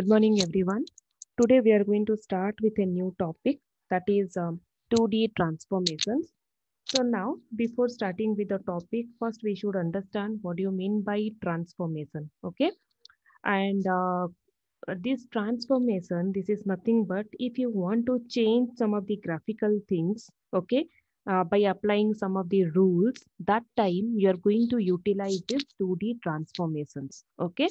Good morning, everyone. Today we are going to start with a new topic that is um, 2D transformations. So now, before starting with the topic, first we should understand what do you mean by transformation, okay? And uh, this transformation, this is nothing but if you want to change some of the graphical things, okay, uh, by applying some of the rules, that time you are going to utilize this 2D transformations, okay?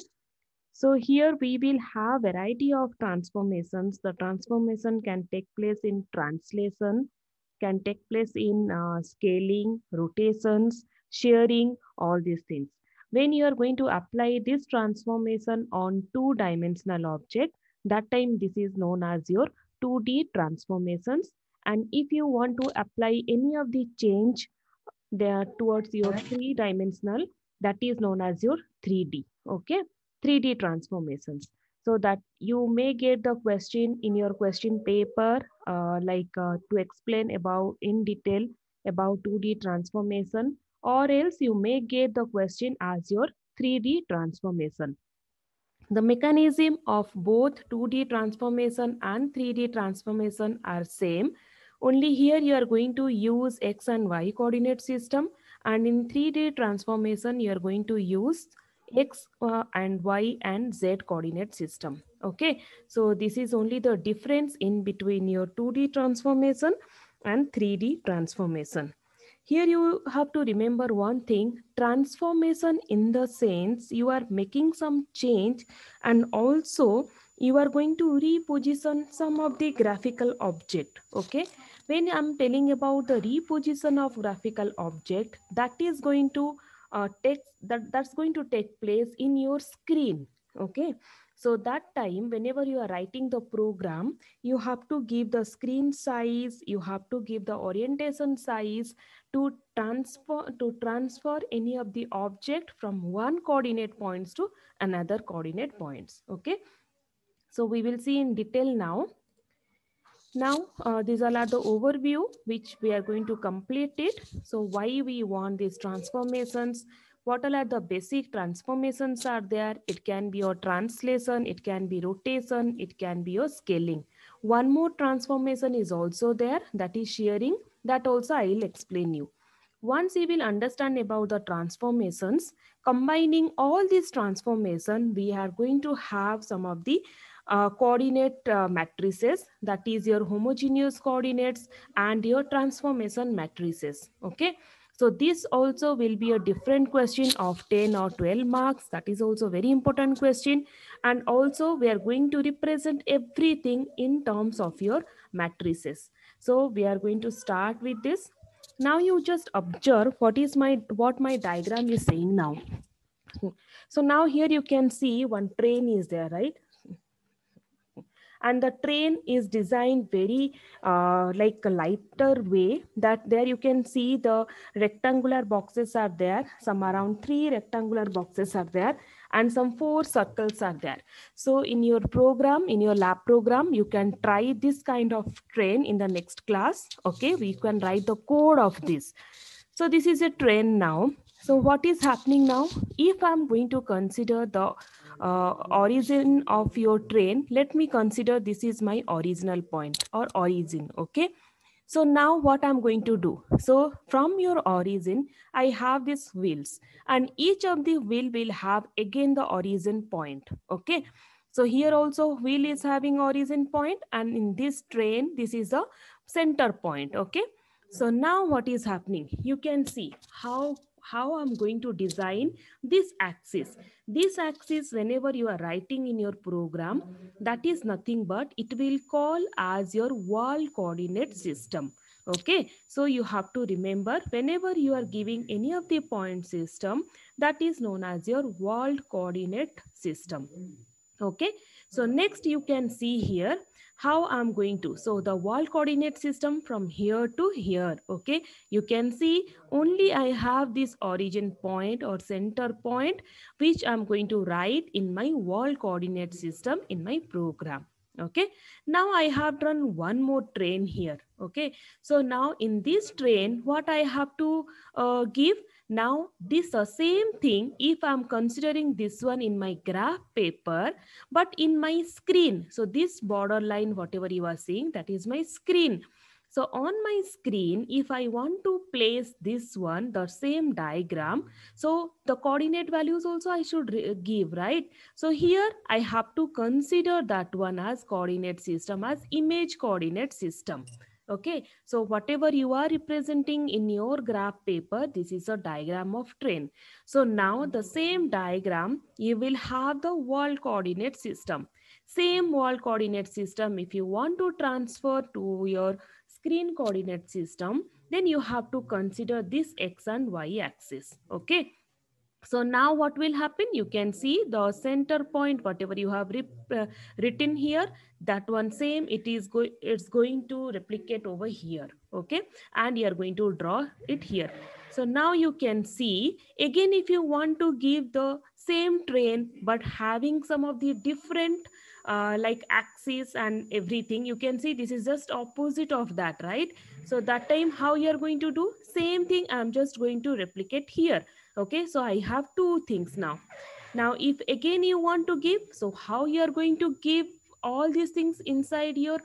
So here we will have variety of transformations. The transformation can take place in translation, can take place in uh, scaling, rotations, shearing, all these things. When you are going to apply this transformation on two-dimensional object, that time this is known as your 2D transformations. And if you want to apply any of the change there towards your three-dimensional, that is known as your 3D, okay? 3D transformations. So that you may get the question in your question paper, uh, like uh, to explain about in detail about 2D transformation, or else you may get the question as your 3D transformation. The mechanism of both 2D transformation and 3D transformation are same. Only here you are going to use X and Y coordinate system. And in 3D transformation, you are going to use x uh, and y and z coordinate system. Okay? So this is only the difference in between your 2d transformation and 3d transformation. Here you have to remember one thing. Transformation in the sense you are making some change and also you are going to reposition some of the graphical object. Okay? When i'm telling about the reposition of graphical object that is going to uh, that that's going to take place in your screen okay? So that time whenever you are writing the program you have to give the screen size you have to give the orientation size to transfer to transfer any of the object from one coordinate points to another coordinate points okay? So we will see in detail now now, uh, these are the overview which we are going to complete it. So why we want these transformations, what all are the basic transformations are there. It can be your translation, it can be rotation, it can be your scaling. One more transformation is also there that is shearing that also I will explain you. Once you will understand about the transformations, combining all these transformation, we are going to have some of the uh, coordinate uh, matrices that is your homogeneous coordinates and your transformation matrices okay? So this also will be a different question of 10 or 12 marks that is also very important question. And also we are going to represent everything in terms of your matrices. So we are going to start with this. Now you just observe what is my what my diagram is saying now. So now here you can see one train is there right and the train is designed very uh, like a lighter way that there you can see the rectangular boxes are there. Some around three rectangular boxes are there and some four circles are there. So in your program in your lab program you can try this kind of train in the next class. Okay we can write the code of this. So this is a train now so what is happening now if i'm going to consider the uh, origin of your train, let me consider this is my original point or origin, okay? So now what I'm going to do, so from your origin, I have these wheels and each of the wheel will have again the origin point, okay? So here also wheel is having origin point and in this train, this is the center point, okay? So now what is happening? You can see how how I'm going to design this axis. This axis, whenever you are writing in your program, that is nothing but it will call as your world coordinate system. Okay, so you have to remember whenever you are giving any of the point system, that is known as your world coordinate system. Okay, so next you can see here how I'm going to. So the world coordinate system from here to here, okay? You can see only I have this origin point or center point, which I'm going to write in my world coordinate system in my program. Okay, now I have done one more train here. Okay, so now in this train, what I have to uh, give? Now, this uh, same thing, if I'm considering this one in my graph paper, but in my screen. So this borderline, whatever you are seeing, that is my screen. So on my screen, if I want to place this one, the same diagram, so the coordinate values also I should give, right? So here I have to consider that one as coordinate system, as image coordinate system. Okay, so whatever you are representing in your graph paper, this is a diagram of train. So now the same diagram, you will have the world coordinate system. Same world coordinate system, if you want to transfer to your screen coordinate system, then you have to consider this x and y axis. Okay. So now what will happen? You can see the center point, whatever you have uh, written here, that one same, it is going, it's going to replicate over here. Okay. And you are going to draw it here. So now you can see, again, if you want to give the same train, but having some of the different uh, like axis and everything you can see this is just opposite of that right so that time how you are going to do same thing i'm just going to replicate here okay so i have two things now now if again you want to give so how you are going to give all these things inside your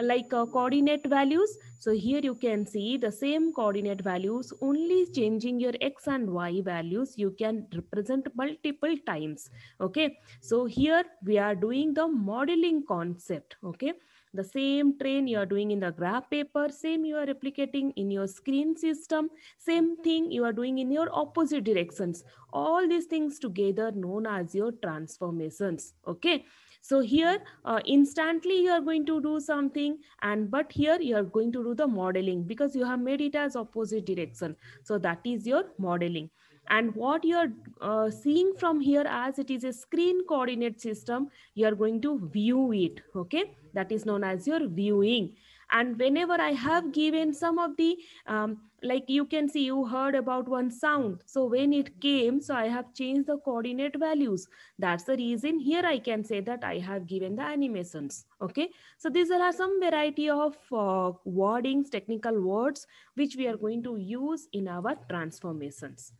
like uh, coordinate values. So here you can see the same coordinate values, only changing your x and y values, you can represent multiple times. Okay. So here we are doing the modeling concept. Okay. The same train you are doing in the graph paper, same you are replicating in your screen system, same thing you are doing in your opposite directions. All these things together known as your transformations. Okay. So here uh, instantly you are going to do something and but here you are going to do the modeling because you have made it as opposite direction. So that is your modeling. And what you are uh, seeing from here as it is a screen coordinate system, you are going to view it. Okay. That is known as your viewing and whenever i have given some of the um, like you can see you heard about one sound so when it came so i have changed the coordinate values that's the reason here i can say that i have given the animations okay so these are some variety of uh, wordings technical words which we are going to use in our transformations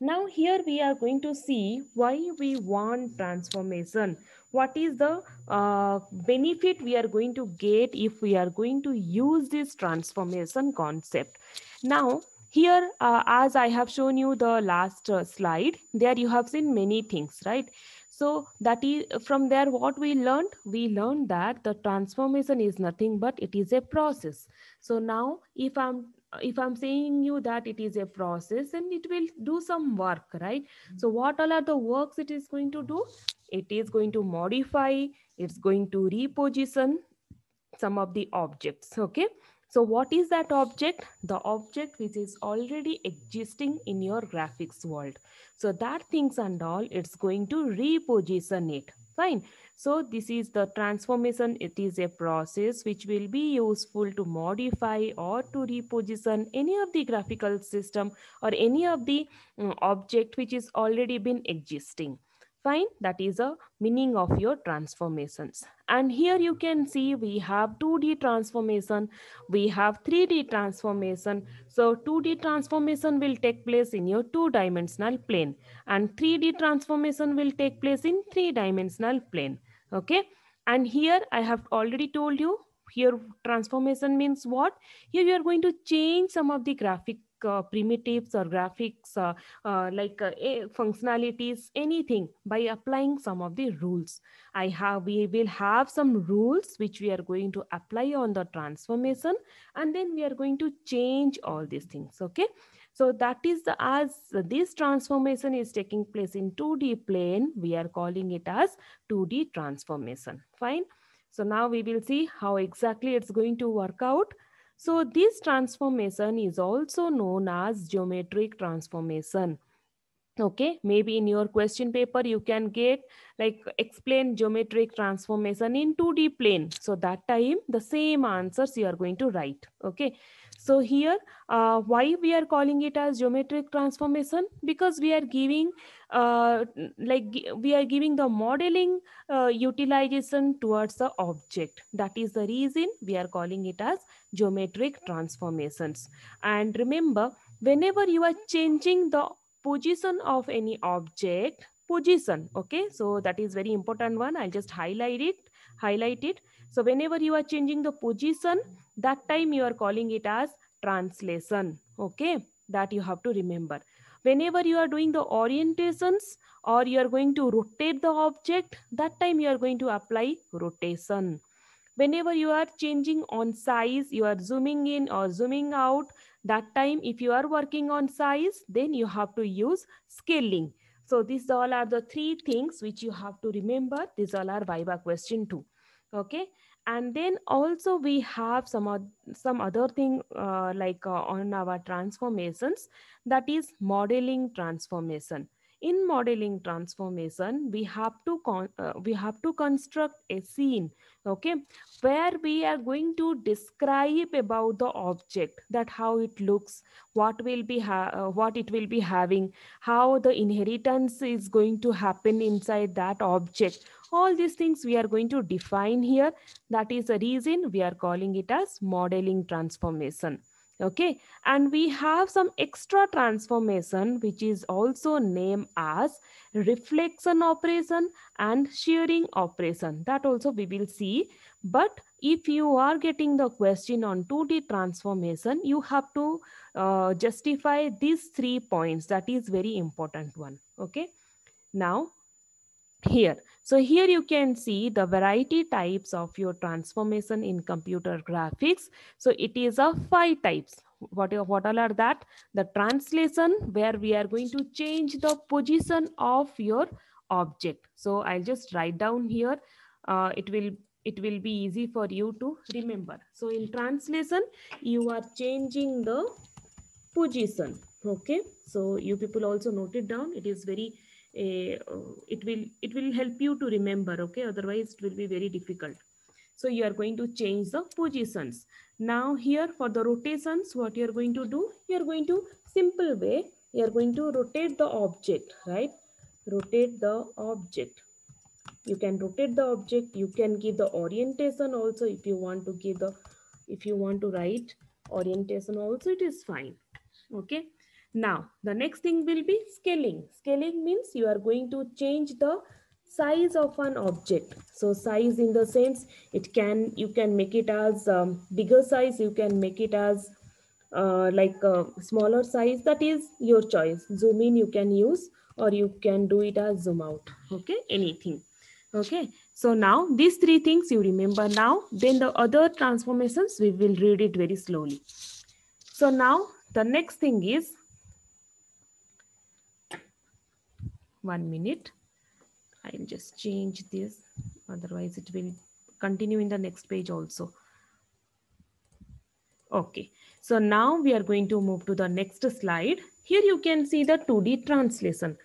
now here we are going to see why we want transformation what is the uh, benefit we are going to get if we are going to use this transformation concept. Now, here, uh, as I have shown you the last uh, slide, there you have seen many things, right? So that is from there what we learned, we learned that the transformation is nothing but it is a process. So now if I'm if i'm saying you that it is a process and it will do some work right? Hmm. So what all are the works it is going to do? It is going to modify it's going to reposition some of the objects okay? So what is that object? The object which is already existing in your graphics world. So that things and all it's going to reposition it fine so this is the transformation. It is a process which will be useful to modify or to reposition any of the graphical system or any of the um, object which is already been existing. Fine, that is a meaning of your transformations. And here you can see we have 2D transformation, we have 3D transformation. So 2D transformation will take place in your two-dimensional plane and 3D transformation will take place in three-dimensional plane okay and here i have already told you here transformation means what here you are going to change some of the graphic primitives or graphics uh, uh, like uh, functionalities anything by applying some of the rules i have we will have some rules which we are going to apply on the transformation and then we are going to change all these things okay so that is the, as this transformation is taking place in 2D plane, we are calling it as 2D transformation. Fine. So now we will see how exactly it's going to work out. So this transformation is also known as geometric transformation. okay maybe in your question paper you can get like explain geometric transformation in 2d plane so that time the same answers you are going to write okay so here uh, why we are calling it as geometric transformation? Because we are giving uh, like we are giving the modeling uh, utilization towards the object. That is the reason we are calling it as geometric transformations. And remember whenever you are changing the position of any object position okay? So that is very important one. I'll just highlight it highlight it. So whenever you are changing the position that time you are calling it as translation okay? That you have to remember. Whenever you are doing the orientations or you are going to rotate the object that time you are going to apply rotation. Whenever you are changing on size you are zooming in or zooming out that time if you are working on size then you have to use scaling. So these all are the three things which you have to remember. These all are viva question too okay and then also we have some some other thing uh, like uh, on our transformations that is modeling transformation. In modeling transformation we have to uh, we have to construct a scene okay where we are going to describe about the object that how it looks what will be uh, what it will be having how the inheritance is going to happen inside that object all these things we are going to define here. That is the reason we are calling it as modeling transformation. Okay? And we have some extra transformation which is also named as reflection operation and shearing operation. That also we will see. But if you are getting the question on 2d transformation you have to uh, justify these three points. That is very important one. Okay? Now here so here you can see the variety types of your transformation in computer graphics. So it is of five types. What, what all are that? The translation where we are going to change the position of your object. So I'll just write down here. Uh, it will it will be easy for you to remember. So in translation, you are changing the position. Okay. So you people also note it down. It is very uh, it will it will help you to remember okay? Otherwise it will be very difficult. So you are going to change the positions. Now here for the rotations what you are going to do? You are going to simple way you are going to rotate the object right? Rotate the object. You can rotate the object. You can give the orientation also if you want to give the if you want to write orientation also it is fine. Okay now, the next thing will be scaling. Scaling means you are going to change the size of an object. So size in the sense it can, you can make it as um, bigger size, you can make it as uh, like a smaller size. That is your choice. Zoom in you can use or you can do it as zoom out. Okay, anything. Okay, so now these three things you remember now. Then the other transformations, we will read it very slowly. So now the next thing is one minute. I'll just change this. Otherwise it will continue in the next page also. Okay. So now we are going to move to the next slide. Here you can see the 2d translation.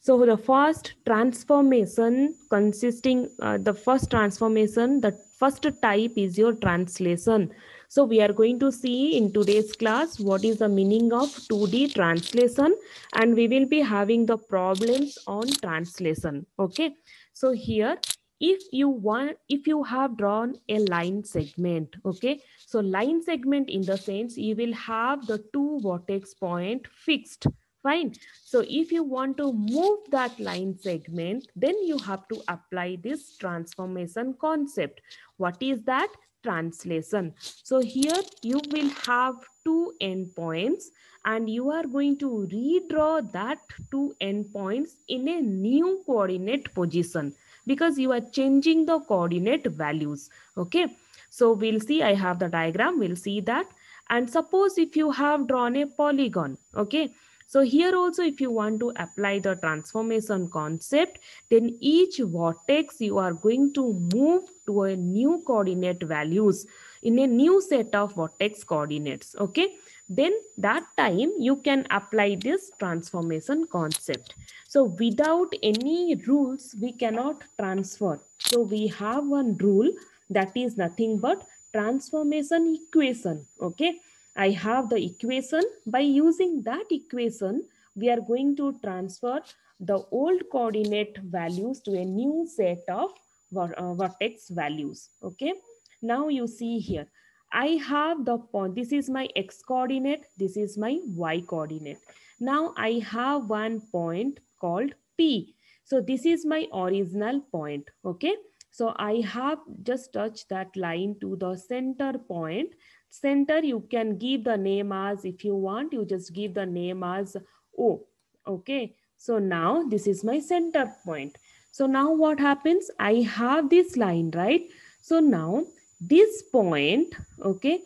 So the first transformation consisting uh, the first transformation the first type is your translation so we are going to see in today's class what is the meaning of 2D translation and we will be having the problems on translation. Okay. So here if you want if you have drawn a line segment okay so line segment in the sense you will have the two vertex point fixed fine so if you want to move that line segment then you have to apply this transformation concept what is that translation. So here you will have two endpoints and you are going to redraw that two endpoints in a new coordinate position because you are changing the coordinate values. Okay. So we'll see, I have the diagram, we'll see that. And suppose if you have drawn a polygon, okay. So here also, if you want to apply the transformation concept, then each vertex you are going to move to a new coordinate values in a new set of vertex coordinates. Okay. Then that time you can apply this transformation concept. So without any rules, we cannot transfer. So we have one rule that is nothing but transformation equation. Okay I have the equation. By using that equation, we are going to transfer the old coordinate values to a new set of uh, vertex values. Okay. Now you see here, I have the point. This is my x coordinate. This is my y coordinate. Now I have one point called P. So this is my original point. Okay. So I have just touched that line to the center point center you can give the name as if you want. You just give the name as o. Okay? So now this is my center point. So now what happens? I have this line right? So now this point okay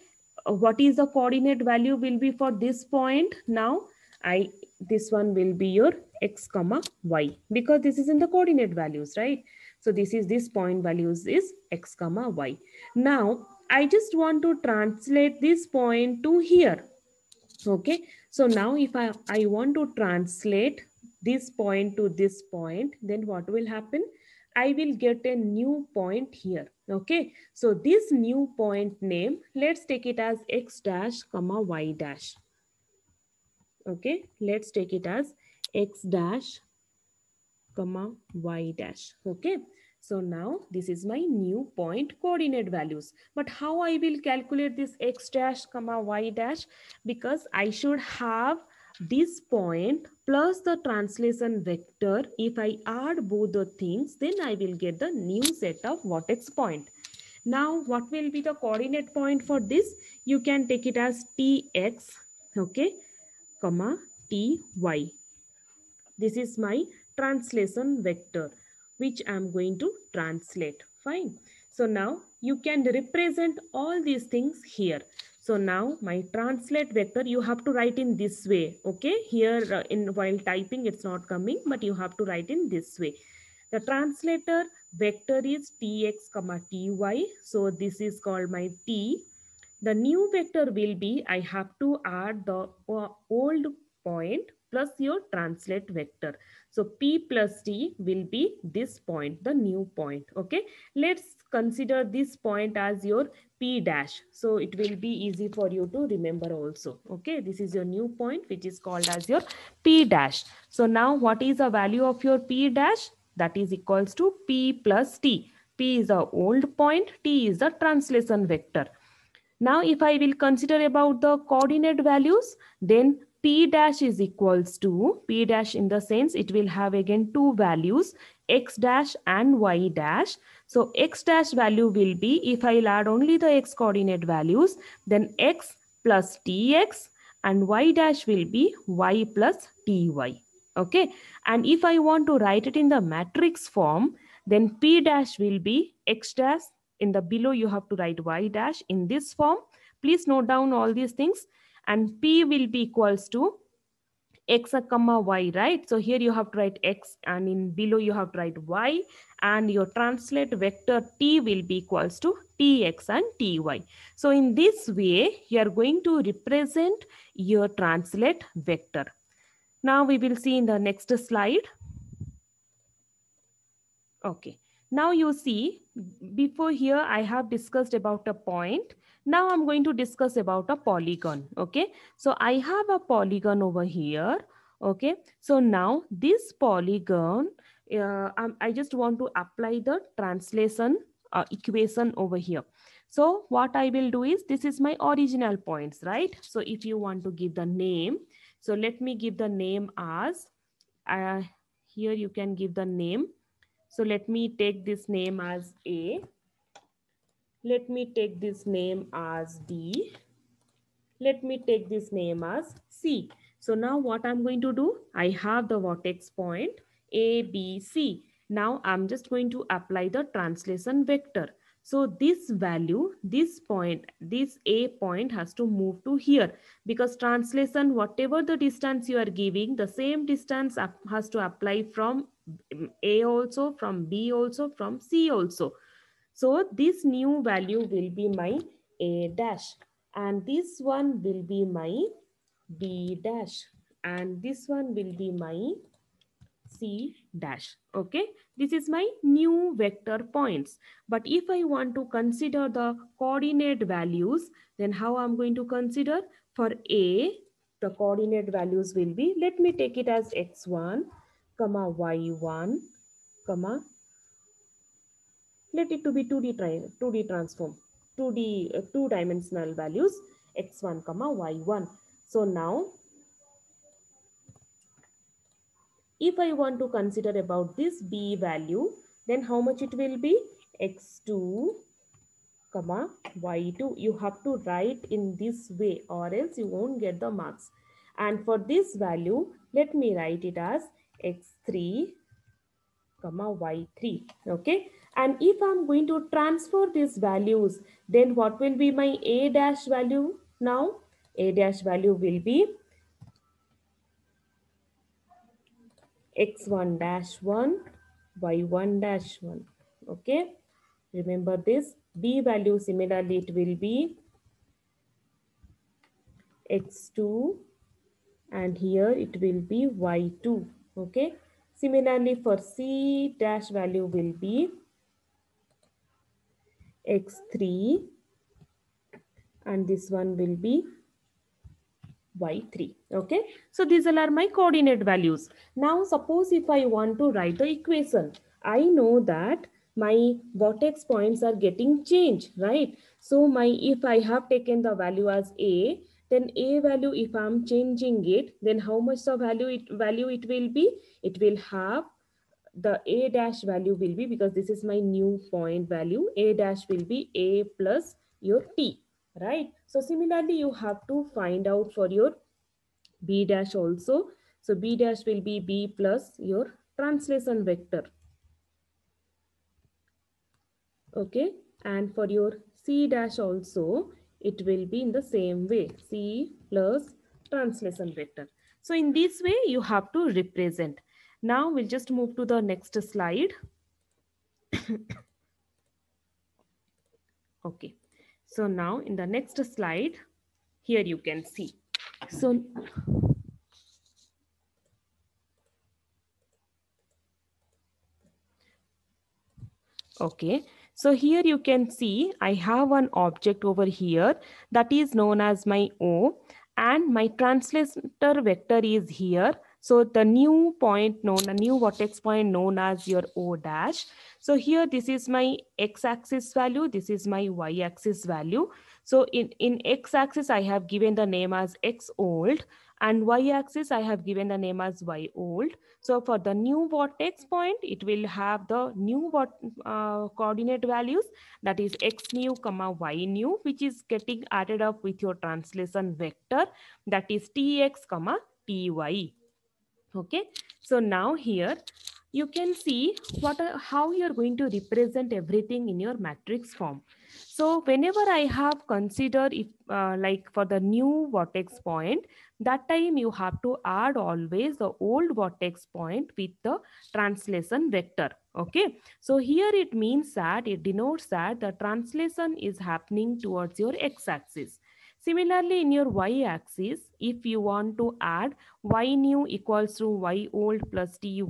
what is the coordinate value will be for this point? Now i this one will be your x comma y because this is in the coordinate values right? So this is this point values is x comma y. Now I just want to translate this point to here. Okay. So now if I, I want to translate this point to this point, then what will happen? I will get a new point here. Okay. So this new point name, let's take it as x dash comma y dash. Okay. Let's take it as x dash comma y dash. Okay. So now this is my new point coordinate values. But how I will calculate this x dash comma y dash? Because I should have this point plus the translation vector. If I add both the things, then I will get the new set of vertex point. Now, what will be the coordinate point for this? You can take it as tx, okay, comma ty. This is my translation vector which I'm going to translate. Fine. So now you can represent all these things here. So now my translate vector, you have to write in this way. Okay. Here uh, in while typing, it's not coming, but you have to write in this way. The translator vector is tx comma ty. So this is called my t. The new vector will be, I have to add the uh, old point plus your translate vector. So P plus T will be this point, the new point. Okay. Let's consider this point as your P dash. So it will be easy for you to remember also. Okay. This is your new point, which is called as your P dash. So now what is the value of your P dash? That is equals to P plus T. P is the old point. T is the translation vector. Now, if I will consider about the coordinate values, then P dash is equals to P dash in the sense it will have again two values X dash and Y dash. So X dash value will be if I'll add only the X coordinate values then X plus TX and Y dash will be Y plus TY. Okay. And if I want to write it in the matrix form then P dash will be X dash in the below you have to write Y dash in this form. Please note down all these things and P will be equals to x comma y, right? So here you have to write x and in below you have to write y and your translate vector t will be equals to tx and ty. So in this way, you are going to represent your translate vector. Now we will see in the next slide. Okay. Now you see, before here I have discussed about a point now I'm going to discuss about a polygon. Okay. So I have a polygon over here. Okay. So now this polygon, uh, I just want to apply the translation uh, equation over here. So what I will do is this is my original points, right? So if you want to give the name, so let me give the name as, uh, here you can give the name. So let me take this name as A let me take this name as D. Let me take this name as C. So now what I'm going to do, I have the vertex point A, B, C. Now I'm just going to apply the translation vector. So this value, this point, this A point has to move to here because translation, whatever the distance you are giving, the same distance has to apply from mm, A also, from B also, from C also. So this new value will be my A dash and this one will be my B dash and this one will be my C dash. Okay, this is my new vector points. But if I want to consider the coordinate values, then how I'm going to consider? For A, the coordinate values will be, let me take it as x1, comma y1, comma, let it to be 2D, 2D transform, 2D, uh, two dimensional values, x1, comma y1. So now if I want to consider about this B value, then how much it will be? X2, comma, Y2. You have to write in this way or else you won't get the marks. And for this value, let me write it as X3, comma, Y3. Okay. And if I'm going to transfer these values, then what will be my A dash value now? A dash value will be x1 dash 1 y1 dash 1 okay? Remember this. B value similarly it will be x2 and here it will be y2 okay? Similarly for c dash value will be x3 and this one will be y3 okay? So these are my coordinate values. Now suppose if i want to write the equation i know that my vertex points are getting changed right? So my if i have taken the value as a then a value if i'm changing it then how much the value it value it will be? It will have the a dash value will be because this is my new point value a dash will be a plus your t right? So similarly, you have to find out for your B dash also. So B dash will be B plus your translation vector. Okay. And for your C dash also, it will be in the same way. C plus translation vector. So in this way, you have to represent. Now we'll just move to the next slide. okay. So now in the next slide, here you can see. So Okay, so here you can see I have an object over here that is known as my O and my translator vector is here. So the new point known, a new vertex point known as your O dash. So here, this is my x-axis value. This is my y-axis value. So in, in x-axis, I have given the name as x old and y-axis, I have given the name as y old. So for the new vertex point, it will have the new uh, coordinate values that is x new comma y new, which is getting added up with your translation vector that is tx comma ty. Okay, so now here you can see what how you're going to represent everything in your matrix form. So whenever I have considered if uh, like for the new vertex point, that time you have to add always the old vertex point with the translation vector. Okay. So here it means that it denotes that the translation is happening towards your x-axis. Similarly, in your y-axis, if you want to add y new equals to y old plus dy,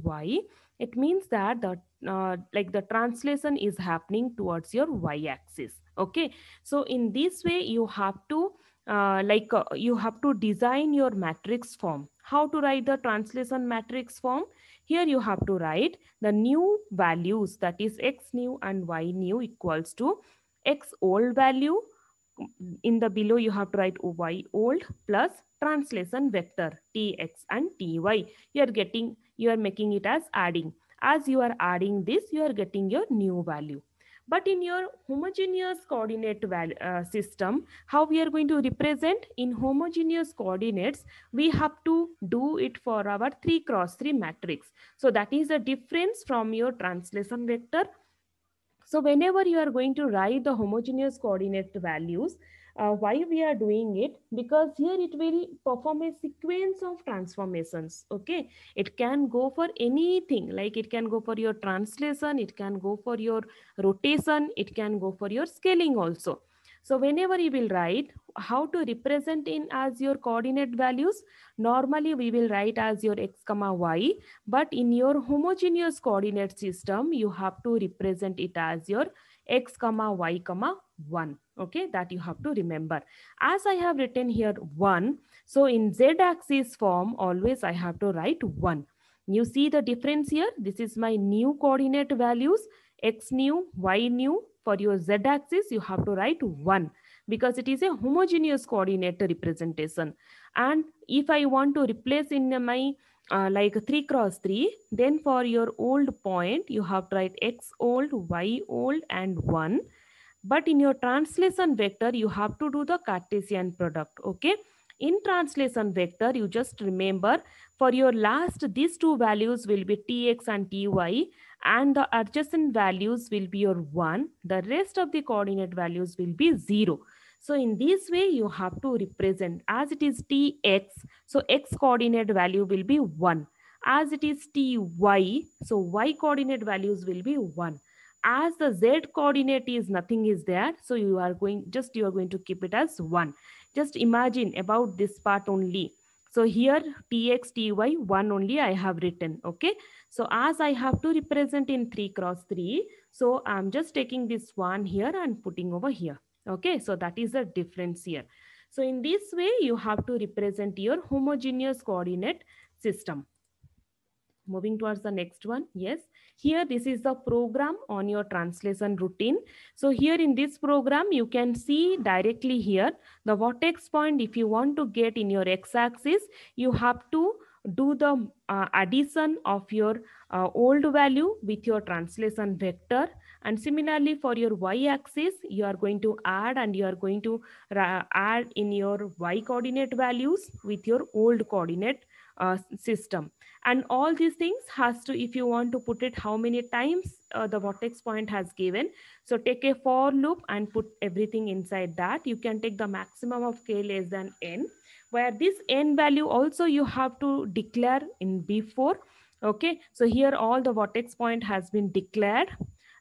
it means that the uh, like the translation is happening towards your y-axis okay? So in this way you have to uh, like uh, you have to design your matrix form. How to write the translation matrix form? Here you have to write the new values that is x new and y new equals to x old value in the below you have to write y old plus translation vector tx and ty you are getting you are making it as adding. As you are adding this, you are getting your new value. But in your homogeneous coordinate uh, system, how we are going to represent in homogeneous coordinates, we have to do it for our 3 cross 3 matrix. So that is the difference from your translation vector so whenever you are going to write the homogeneous coordinate values uh, why we are doing it? Because here it will perform a sequence of transformations okay? It can go for anything like it can go for your translation it can go for your rotation it can go for your scaling also. So whenever you will write how to represent in as your coordinate values. Normally we will write as your x comma y but in your homogeneous coordinate system you have to represent it as your x comma y comma 1 okay that you have to remember. As i have written here 1 so in z axis form always i have to write 1 you see the difference here? This is my new coordinate values. X new y new. For your z axis you have to write 1 because it is a homogeneous coordinate representation. And if i want to replace in my uh, like 3 cross 3 then for your old point you have to write x old y old and 1 but in your translation vector you have to do the cartesian product okay? In translation vector you just remember for your last these two values will be tx and ty and the adjacent values will be your 1 the rest of the coordinate values will be 0 so in this way you have to represent. As it is tx so x coordinate value will be 1 as it is ty so y coordinate values will be 1 as the z coordinate is nothing is there so you are going just you are going to keep it as 1 just imagine about this part only. So here tx ty 1 only i have written okay? So as i have to represent in 3 cross 3 so i'm just taking this one here and putting over here okay so that is the difference here. So in this way you have to represent your homogeneous coordinate system. Moving towards the next one yes. Here this is the program on your translation routine. So here in this program you can see directly here the vertex point. If you want to get in your x-axis you have to do the uh, addition of your uh, old value with your translation vector and similarly for your y-axis you are going to add and you are going to add in your y coordinate values with your old coordinate uh, system. And all these things has to if you want to put it how many times uh, the vertex point has given. So take a for loop and put everything inside that. You can take the maximum of k less than n where this n value also you have to declare in before. Okay. So here all the vertex point has been declared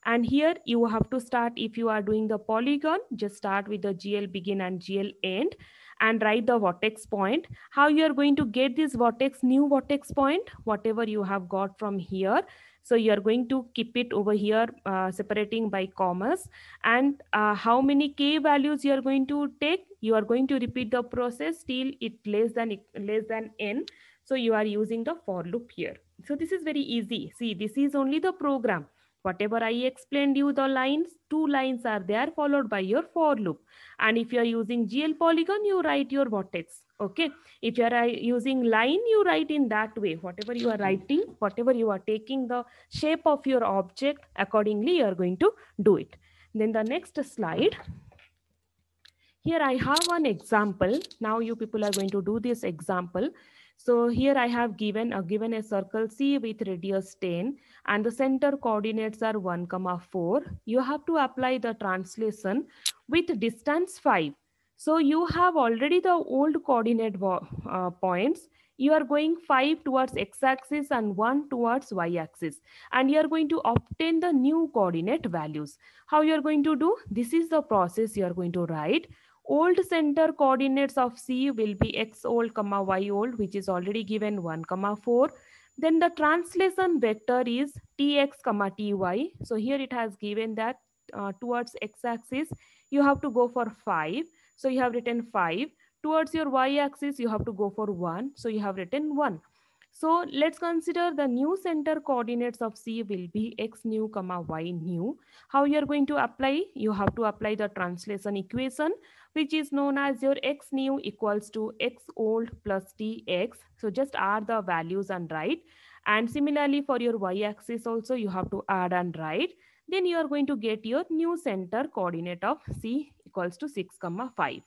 and here you have to start if you are doing the polygon just start with the gl begin and gl end and write the vertex point. How you are going to get this vertex new vertex point? Whatever you have got from here. So you are going to keep it over here uh, separating by commas. And uh, how many k values you are going to take? You are going to repeat the process till it less than less than n. So you are using the for loop here. So this is very easy. See this is only the program whatever i explained you the lines two lines are there followed by your for loop. And if you are using gl polygon you write your vertex okay? If you are uh, using line you write in that way. Whatever you are writing whatever you are taking the shape of your object accordingly you are going to do it. Then the next slide. Here i have one example. Now you people are going to do this example so here I have given a given a circle C with radius 10 and the center coordinates are 1 comma 4. You have to apply the translation with distance 5. So you have already the old coordinate uh, points. You are going 5 towards x-axis and 1 towards y-axis. And you are going to obtain the new coordinate values. How you are going to do? This is the process you are going to write old center coordinates of C will be x old comma y old which is already given 1 comma 4 then the translation vector is tx comma ty so here it has given that uh, towards x-axis you have to go for 5 so you have written 5 towards your y-axis you have to go for 1 so you have written 1 so let's consider the new center coordinates of C will be x new comma y new. How you are going to apply? You have to apply the translation equation which is known as your x new equals to x old plus tx. So just add the values and write. And similarly for your y-axis also you have to add and write. Then you are going to get your new center coordinate of c equals to 6 comma 5.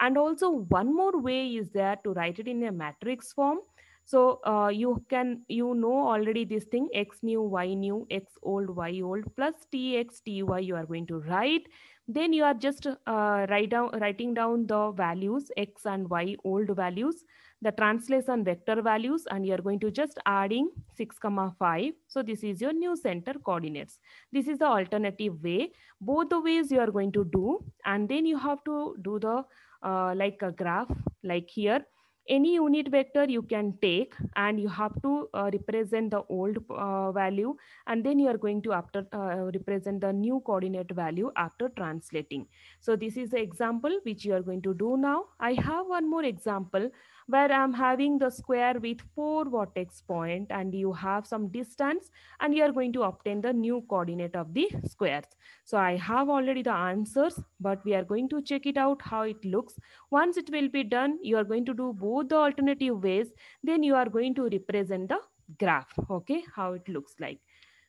And also one more way is there to write it in a matrix form. So uh, you can you know already this thing x new y new x old y old plus tx ty you are going to write. Then you are just uh, write down writing down the values x and y old values the translation vector values and you are going to just adding 6 comma 5 so this is your new center coordinates. This is the alternative way. Both the ways you are going to do and then you have to do the uh, like a graph like here any unit vector you can take and you have to uh, represent the old uh, value and then you are going to after uh, represent the new coordinate value after translating. So this is the example which you are going to do now. I have one more example where i'm having the square with four vertex point and you have some distance and you are going to obtain the new coordinate of the squares. So i have already the answers but we are going to check it out how it looks. Once it will be done you are going to do both the alternative ways then you are going to represent the graph okay how it looks like.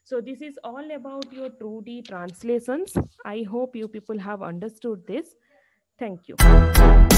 So this is all about your 2d translations. I hope you people have understood this. Thank you